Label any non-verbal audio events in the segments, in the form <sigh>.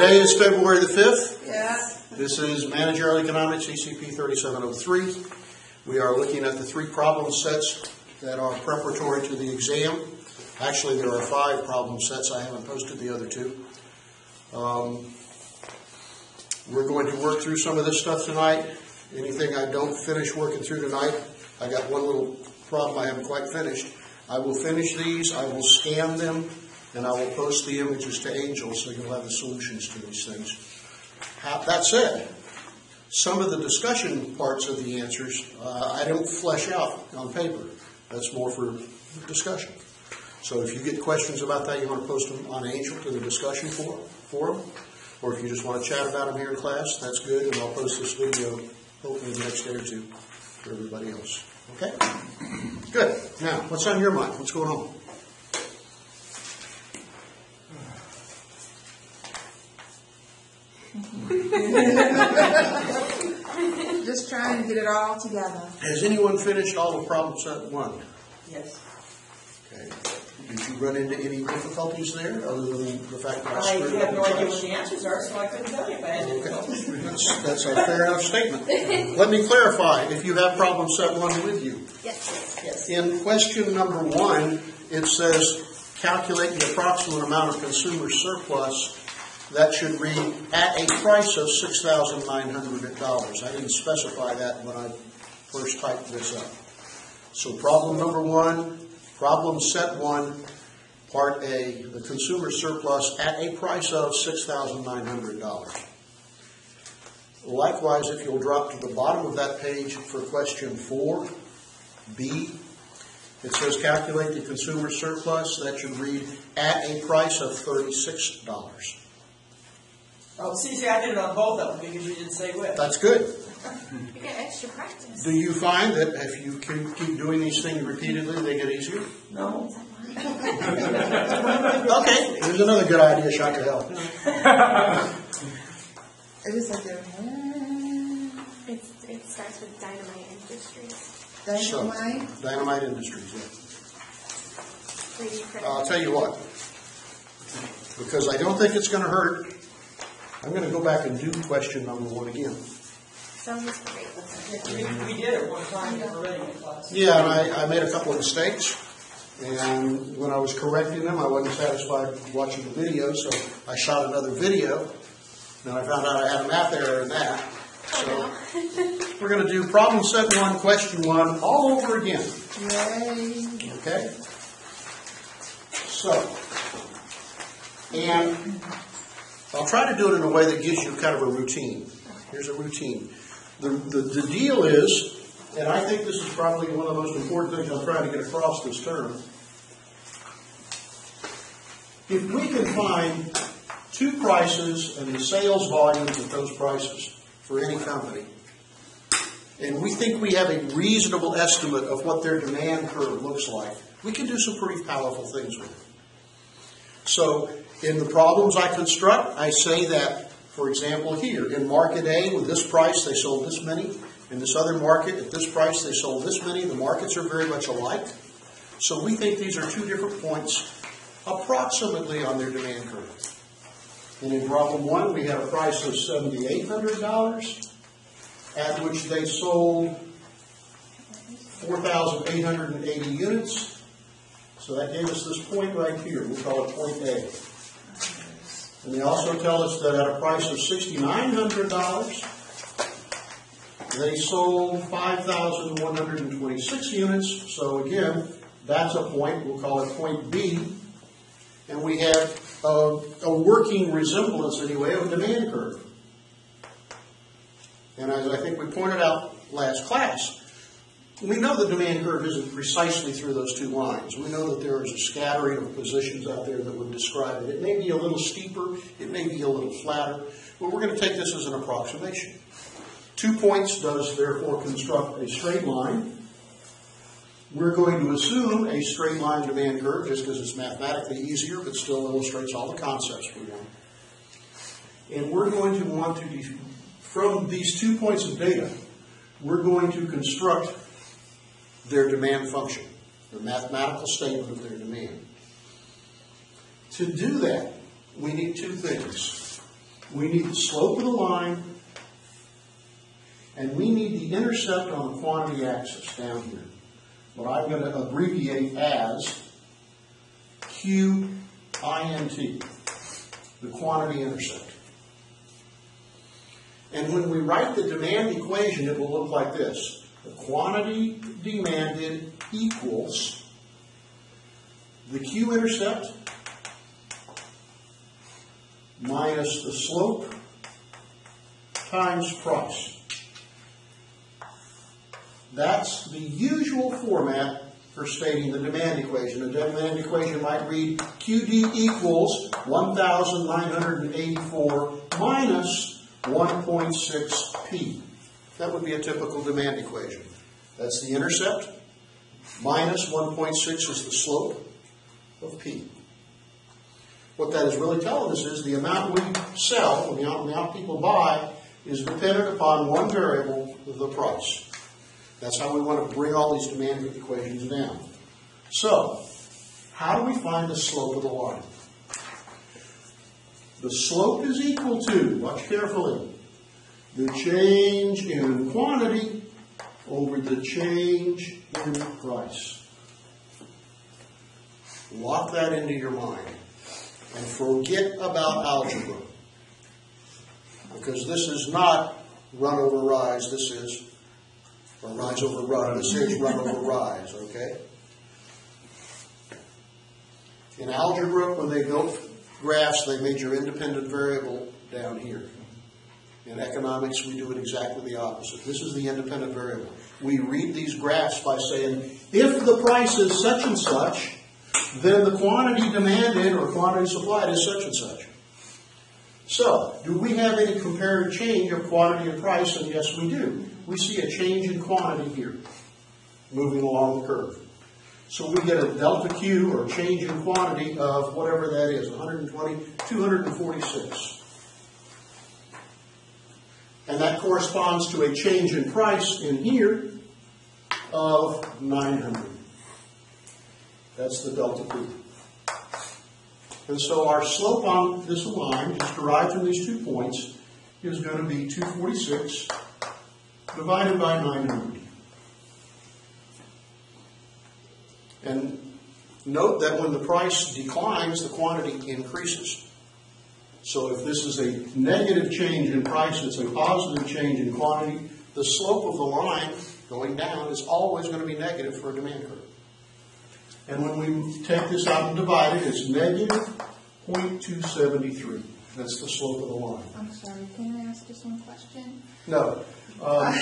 Today is February the 5th. Yeah. This is Managerial Economics, ECP 3703. We are looking at the three problem sets that are preparatory to the exam. Actually, there are five problem sets. I haven't posted the other two. Um, we're going to work through some of this stuff tonight. Anything I don't finish working through tonight, I got one little problem I haven't quite finished. I will finish these, I will scan them, and I will post the images to Angel so you'll have the solutions to these things. That said, some of the discussion parts of the answers, uh, I don't flesh out on paper. That's more for discussion. So if you get questions about that, you want to post them on Angel to the discussion for- forum, or if you just want to chat about them here in class, that's good, and I'll post this video hopefully the next day or two for everybody else. Okay? Good. Now, what's on your mind? What's going on? Just trying to get it all together. Has anyone finished all of problem set one? Yes. Okay. Did you run into any difficulties there, other than the fact that I I screwed up have no idea what the answers are, so I couldn't tell you if I had Okay, <laughs> that's, that's a fair enough statement. Let me clarify, if you have problem set one with you. Yes, yes. In question number one, it says, calculate the approximate amount of consumer surplus that should read at a price of six thousand nine hundred dollars. I didn't specify that when I first typed this up. So problem number one, problem set one, part A, the consumer surplus at a price of six thousand nine hundred dollars. Likewise, if you'll drop to the bottom of that page for question four, B, it says calculate the consumer surplus, that should read at a price of thirty-six dollars. Oh, see, see, I did it on both of them because you didn't say which. That's good. You get extra practice. Do you find that if you keep keep doing these things repeatedly, they get easier? No. <laughs> Okay, here's another good idea, shot to hell. It was like a eh, It's, it starts with Dynamite Industries. So, dynamite. Dynamite Industries, yeah. 3D printer. I'll tell you what, because I don't think it's gonna hurt, I'm gonna go back and do question number one again. Sounds great. We, we did it one time already in class. Yeah, and I, I made a couple of mistakes, and when I was correcting them, I wasn't satisfied watching the video, so I shot another video, and I found out I had a math error in that. So, oh, we're gonna do problem set one, question one, all over again, Yay. okay? So, and I'll try to do it in a way that gives you kind of a routine. Here's a routine. The, the, the deal is, and I think this is probably one of the most important things I'm trying to get across this term. If we can find two prices and the sales volumes of those prices for any company, and we think we have a reasonable estimate of what their demand curve looks like, we can do some pretty powerful things with it. So, in the problems I construct, I say that, for example, here, in market A, with this price, they sold this many. In this other market, at this price, they sold this many. The markets are very much alike. So we think these are two different points approximately on their demand curve. And in problem one, we had a price of $7,800 at which they sold 4,880 units. So that gave us this point right here. We'll call it point A. And they also tell us that at a price of $6,900, they sold 5,126 units. So again, that's a point. We'll call it point B. And we have a, a working resemblance, anyway, of a demand curve. And as I think we pointed out last class, we know the demand curve isn't precisely through those two lines. We know that there is a scattering of positions out there that would describe it. It may be a little steeper, it may be a little flatter, but we're going to take this as an approximation. Two points does therefore construct a straight line. We're going to assume a straight line demand curve just because it's mathematically easier, but still illustrates all the concepts we want. And we're going to want to, from these two points of data, we're going to construct their demand function, the mathematical statement of their demand. To do that, we need two things. We need the slope of the line, and we need the intercept on the quantity axis down here. What I'm going to abbreviate as QINT, the quantity intercept. And when we write the demand equation, it will look like this. The quantity demanded equals the Q-intercept minus the slope times price. That's the usual format for stating the demand equation. The demand equation might read QD equals 1,984 minus 1.6P. That would be a typical demand equation. That's the intercept. Minus 1.6 is the slope of P. What that is really telling us is the amount we sell, the amount, people buy, is dependent upon one variable, the price. That's how we want to bring all these demand equations down. So, how do we find the slope of the line? The slope is equal to, watch carefully, the change in quantity over the change in price. Lock that into your mind and forget about algebra. Because this is not run over rise, this is, or rise over run, this is run over rise, okay? In algebra, when they built graphs, they made your independent variable down here. In economics, we do it exactly the opposite. This is the independent variable. We read these graphs by saying, if the price is such and such, then the quantity demanded or quantity supplied is such and such. So, do we have any comparative change of quantity and price? And yes, we do. We see a change in quantity here, moving along the curve. So we get a delta Q or change in quantity of whatever that is, 120, 246. And that corresponds to a change in price in here of 900. That's the delta P. And so our slope on this line, just derived from these two points, is going to be 246 divided by 900. And note that when the price declines, the quantity increases. So if this is a negative change in price, it's a positive change in quantity, the slope of the line going down is always going to be negative for a demand curve. And when we take this out and divide it, it's negative 0.273. That's the slope of the line. I'm sorry, can I ask just one question? No. Um,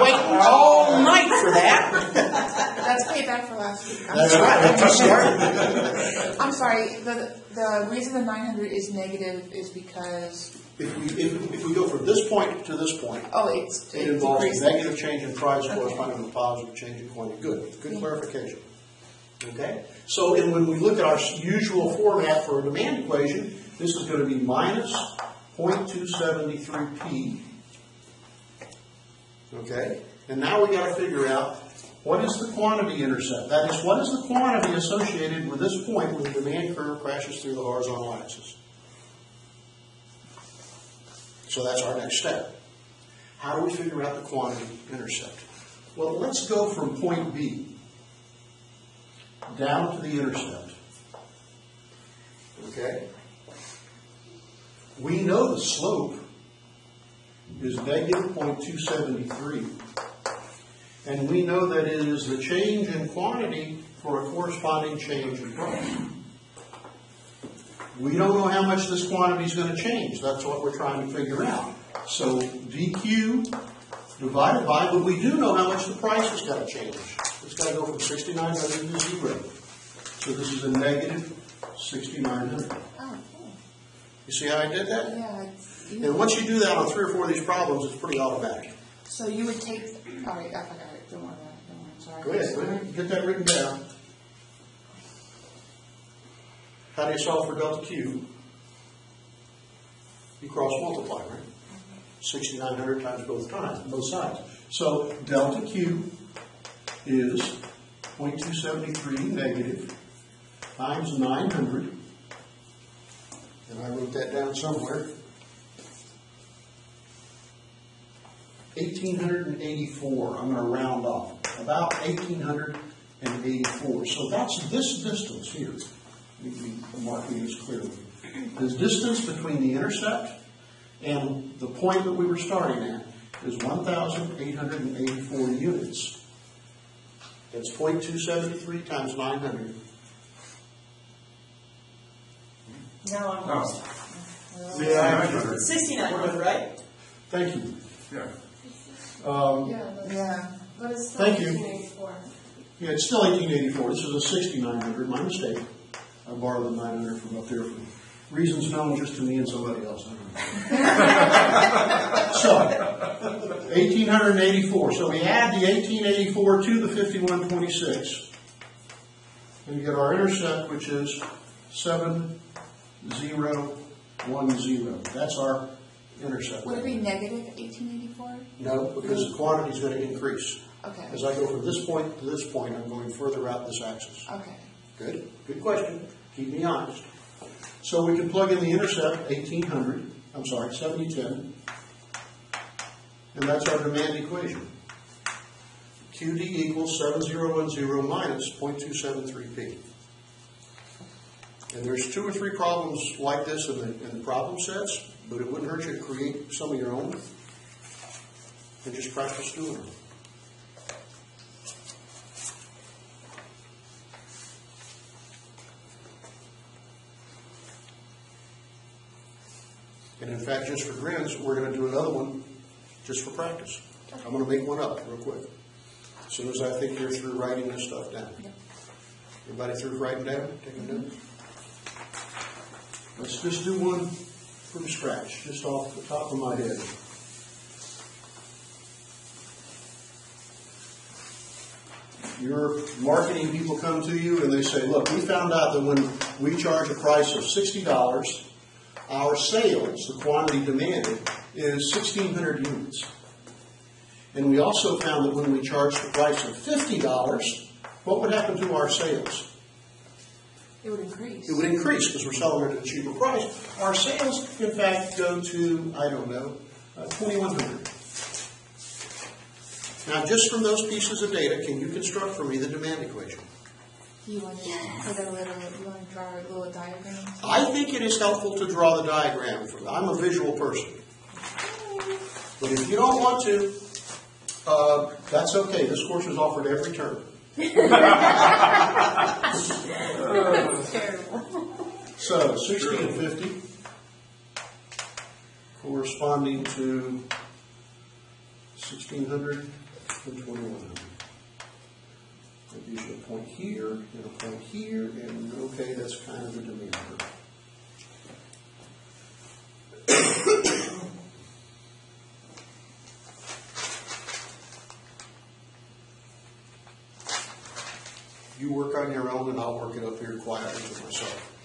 Waiting all night for that. That's payback for last week. I'm that's sorry. right, that just started. I'm sorry, the, the reason the nine hundred is negative is because, If we, if, if we go from this point to this point, oh, it's, it it involves a negative change in price corresponding to a positive change in quantity. Good, good clarification. Okay? So, and when we look at our usual format for a demand equation, this is going to be minus 0.273p. Okay? And now we got to figure out what is the quantity intercept? That is, what is the quantity associated with this point when the demand curve crashes through the horizontal axis? So that's our next step. How do we figure out the quantity intercept? Well, let's go from point B down to the intercept. Okay? We know the slope is negative 0.273. And we know that it is the change in quantity for a corresponding change in price. We don't know how much this quantity is going to change. That's what we're trying to figure out. So dq divided by, but we do know how much the price has got to change. It's got to go from 6,900 to zero. So this is a negative 6,900. Oh, cool. You see how I did that? Yeah, And once you do that on three or four of these problems, it's pretty automatic. so you would take, all right, I forgot it, don't worry about it, don't worry, I'm sorry. Go ahead, go ahead, get that written down. How do you solve for delta Q? You cross multiply, right? Sixty-nine hundred times both times, both sides. So delta Q is 0.273 negative times nine hundred and I wrote that down somewhere. Eighteen hundred and eighty-four, I'm gonna round off, about eighteen hundred and eighty-four. So that's this distance here. Let me mark these clearly. The distance between the intercept and the point that we were starting at is one thousand eight hundred and eighty-four units. That's 0.273 times nine hundred. Now I'm No. Yeah. Sixty-nine hundred, right? Thank you. Yeah. Um, Yeah, but- Yeah, but it's still Thank you. eighteen eighty-four. Yeah, it's still eighteen eighty-four, this is a sixty-nine hundred, my mistake. I borrowed the nine hundred from up there for reasons known just to me and somebody else. I don't know. <laughs> So, eighteen hundred and eighty-four, so we add the eighteen eighty-four to the fifty-one twenty-six. And we get our intercept, which is seven, zero, one, zero. That's our intercept. would it be negative eighteen eighty-four? No, because the quantity is gonna increase. Okay, As I go from this point to this point, I'm going further out this axis. okay. Good, good question. Keep me honest. So we can plug in the intercept, eighteen hundred, I'm sorry, seventy-ten. And that's our demand equation. QD equals seven zero one zero minus point two seven three P. And there's two or three problems like this in the, in the problem sets, but it wouldn't hurt you to create some of your own and just practice doing them. And in fact, just for grins, we're gonna do another one just for practice. I'm gonna make one up real quick. As soon as I think you're through writing this stuff down. Everybody through writing down, taking notes? Mm-hmm. Let's just do one from scratch, just off the top of my head. Your marketing people come to you and they say, look, we found out that when we charge a price of sixty dollars, our sales, the quantity demanded, is sixteen hundred units. And we also found that when we charged the price of fifty dollars, what would happen to our sales? It would increase. It would increase because we're selling it at a cheaper price. Our sales, in fact, go to, I don't know, uh, twenty-one hundred. Now, just from those pieces of data, can you construct for me the demand equation? You want to put a little, you want to draw a little diagram? I think it is helpful to draw the diagram. For I'm a visual person. But if you don't want to, uh, that's okay. This course is offered every term. Terrible. <laughs> So 60 and 50 corresponding to 1600 and 2100. That gives you a point here and a point here, and okay, that's kind of the demand You work on your own, and I'll work it up here quietly with myself.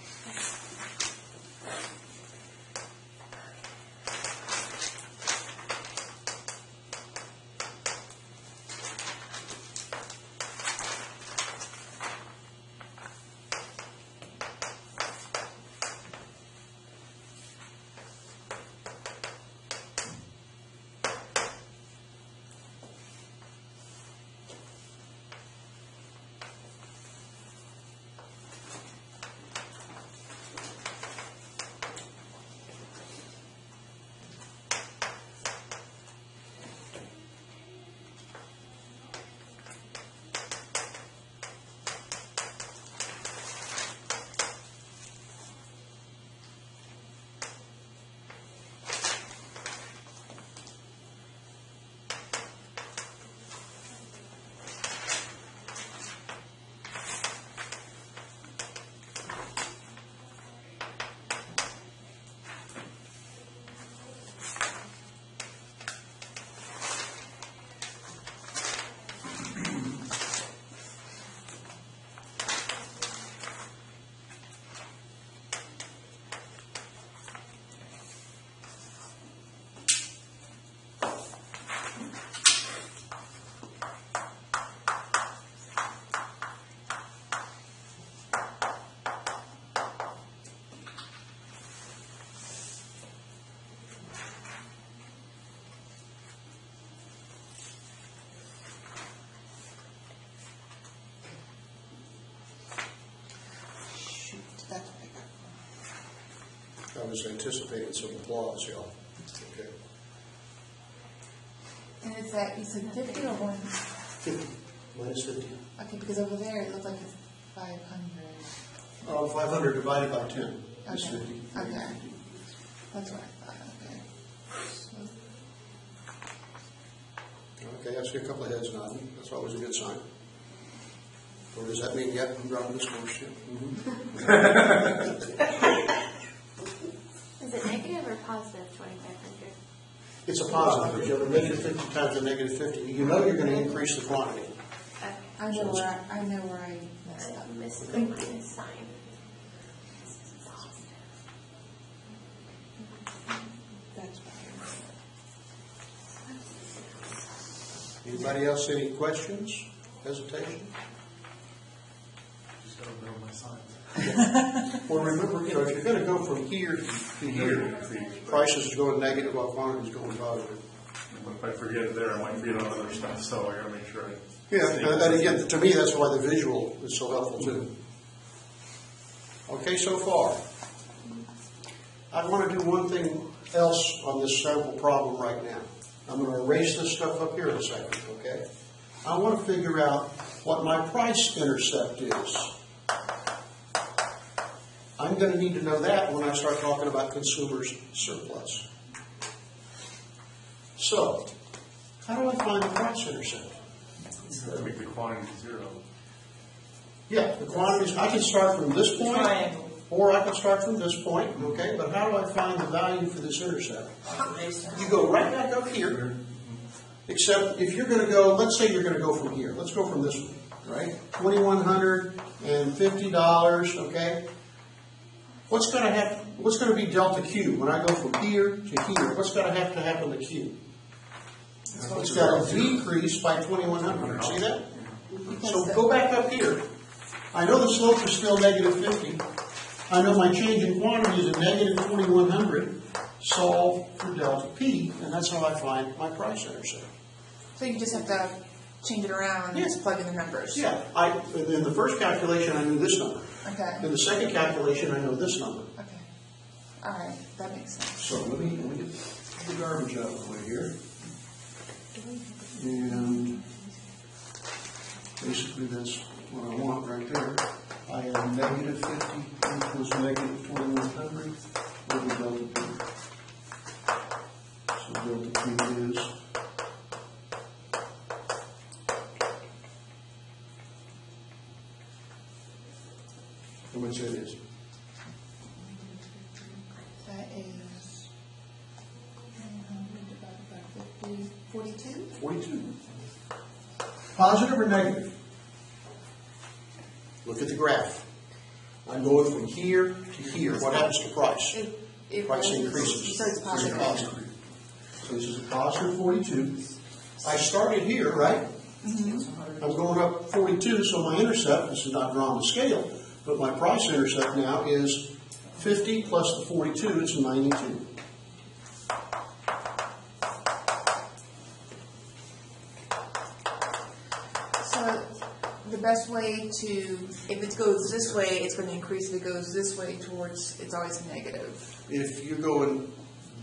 Was anticipating some applause, y'all. Okay. And it's that, you said fifty or one? Fifty, minus fifty. Okay, because over there it looked like it's five hundred. Oh, five hundred divided by ten is Okay, fifty. okay. That's what I thought, okay. So- Okay, I see a couple of heads nodding. That's always a good sign. Or does that mean, yep, I'm driving this course, yeah? Is it negative or positive twenty-five hundred? It's a positive. If you have a negative fifty times a negative fifty, you know you're gonna increase the quantity. Okay. I know where, I I know where I messed up. I missed the minus sign. That's why. Anybody else, any questions, hesitation? Just gotta know my signs. Well, remember, you know, if you're gonna go from here to here, prices is going negative while quantity is going positive. But if I forget it there, I might forget on other stuff, so I gotta make sure I. Yeah, and and again, to me, that's why the visual is so helpful too. Okay, so far. I want to do one thing else on this sample problem right now. I'm going to erase this stuff up here in a second, okay? I want to figure out what my price intercept is. I'm going to need to know that when I start talking about consumers surplus. So, how do I find the price intercept? Make the quantity zero. Yeah, the quantities, I can start from this point, or I can start from this point, okay, but how do I find the value for this intercept? You go right back up here, except if you're gonna go, let's say you're gonna go from here, let's go from this one, right? Twenty-one hundred and fifty dollars, okay? What's what's gonna be delta Q when I go from here to here? What's gonna have to happen to Q? It's gotta decrease by twenty-one hundred, see that? So go back up here. I know the slope is still negative fifty. I know my change in quantity is a negative twenty-one hundred. Solve for delta P, and that's how I find my price intercept. So you just have to change it around and just plug in the numbers? Yeah, I, in the first calculation, I knew this number. Okay, In the second calculation, I know this number. okay. All right, that makes sense. So let me, let me get the garbage out of the way here. And basically, that's what I want right there. I have negative fifty equals negative twenty-one hundred with a delta P. So delta P is how much that is? That is one hundred divided by fifty, forty-two? Forty-two. Positive or negative? Look at the graph. I'm going from here to here. What happens to price? It- it Price was- increases. So it's positive. Positive. So this is a positive forty-two. I started here, right? Mm-hmm. I'm going up forty-two, so my intercept, this is not drawn to scale, but my price intercept now is fifty plus the forty-two, it's ninety-two. So the best way to, if it goes this way, it's going to increase. If it goes this way towards, it's always negative. If you're going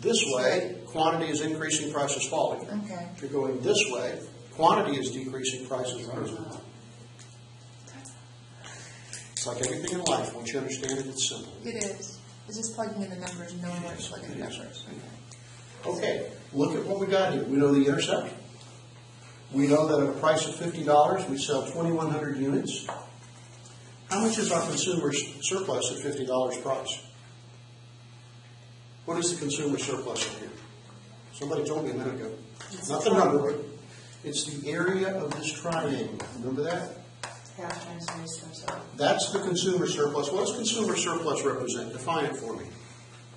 this way, quantity is increasing, price is falling. Okay. If you're going this way, quantity is decreasing, price is rising. It's like everything in life, once you understand it, it's simple. It is. It's just plugging in the numbers, knowing where to plug in the numbers. Okay, look at what we got here. We know the intercept. We know that at a price of fifty dollars, we sell twenty-one hundred units. How much is our consumer surplus at fifty dollars price? What is the consumer surplus in here? Somebody told me a minute ago. It's Not the number, but it's the area of this triangle. Remember that? Half times up. That's the consumer surplus. What does consumer surplus represent? Define it for me.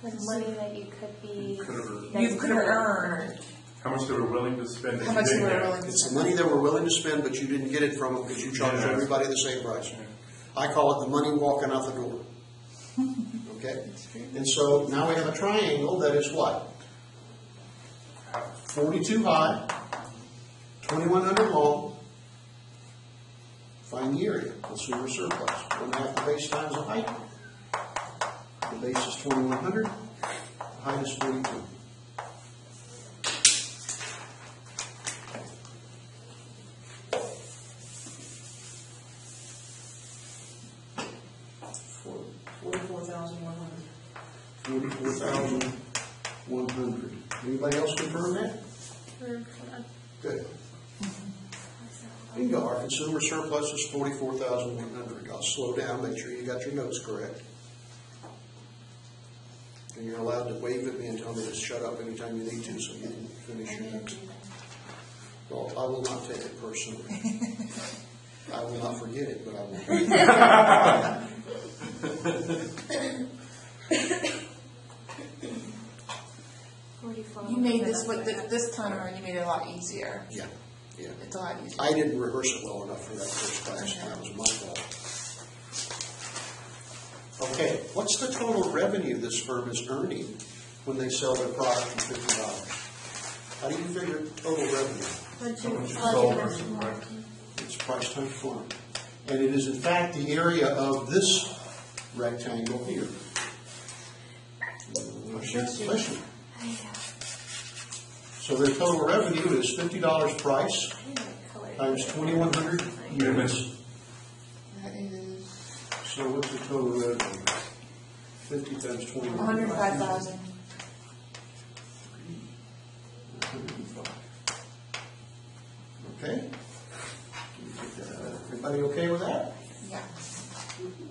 The money that you could be. Could've- that You could have earned. How much they were willing to spend How much you were willing to It's the money that we're willing to spend, but you didn't get it from them because you charged Yeah. everybody the same price. I call it the money walking out the door. Okay? <laughs> And so now we have a triangle that is what? Forty-two high, twenty-one hundred long. Find the area. of the see surplus. One half the base times the height. The base is 2100. The height is 42. Forty-four thousand one hundred. Forty-four thousand one hundred. Anybody else confirm that? Good hold on. Good. Bingo, our consumer surplus is forty-four thousand one hundred. I'll slow down, make sure you got your notes correct. And you're allowed to wave at me and tell me to shut up anytime you need to, so you can finish your notes. Well, I will not take it personally. I will not forget it, but I will. You made this, what, this this time around, you made it a lot easier. Yeah, yeah. It's a lot easier. I didn't rehearse it well enough for that first class, and that was my fault. Okay, what's the total revenue this firm is earning when they sell their product for fifty dollars? How do you figure total revenue? Once So you- much you sold versus right. It's price times quantity. And it is in fact the area of this rectangle here. Bless you. So their total revenue is fifty dollars price I need a color. times twenty-one hundred units. That is So what's the total revenue? Fifty times twenty-one. one hundred five thousand. Okay? Everybody okay with that? Yeah.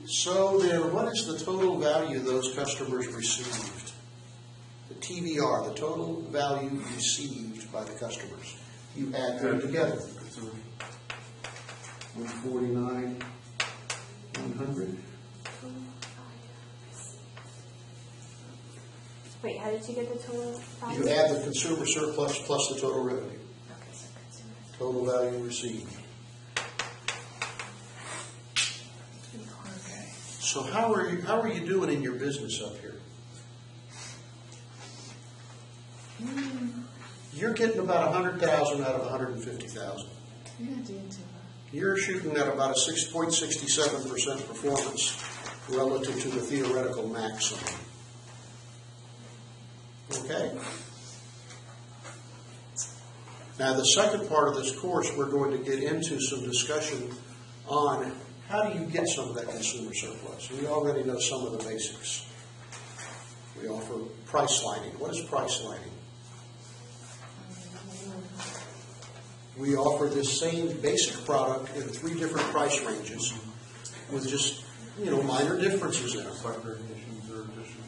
So then, what is the total value those customers received? The TVR, the total value received by the customers. You add them together. One forty-nine, one hundred. Wait, how did you get the total value? You add the consumer surplus plus the total revenue, Okay, so consumer. total value received. Okay. So how are you, how are you doing in your business up here? Hmm. You're getting about hundred thousand out of hundred and fifty thousand. You're not doing too You're shooting at about a six point sixty-seven percent performance relative to the theoretical maximum. Okay? Now, the second part of this course, we're going to get into some discussion on how do you get some of that consumer surplus. We already know some of the basics. We offer price lining. What is price lining? We offer this same basic product in three different price ranges with just, you know, minor differences in them. Slight variations or additions.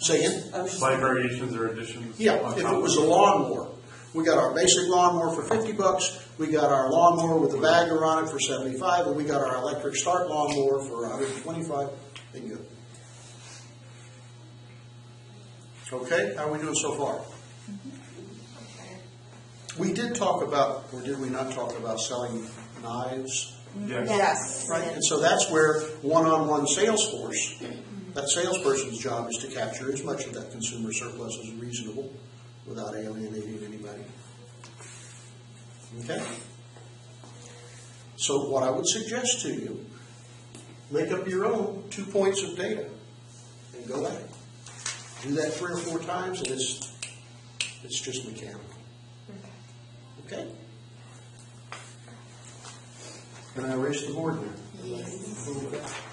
Say again? Slight variations or additions. Yeah, on if it top was of a lawnmower, we got our basic lawnmower for fifty bucks, we got our lawnmower with a bagger on it for seventy-five, and we got our electric start lawnmower for hundred and twenty-five, bingo. Okay, how are we doing so far? We did talk about, or did we not talk about selling knives? Yes. Yes. Right, and so that's where one-on-one sales force, that salesperson's job is to capture as much of that consumer surplus as reasonable without alienating anybody. Okay? So what I would suggest to you, make up your own two points of data and go at it. Do that three or four times and it's, it's just mechanical. Okay? Can I erase the board now? Yes.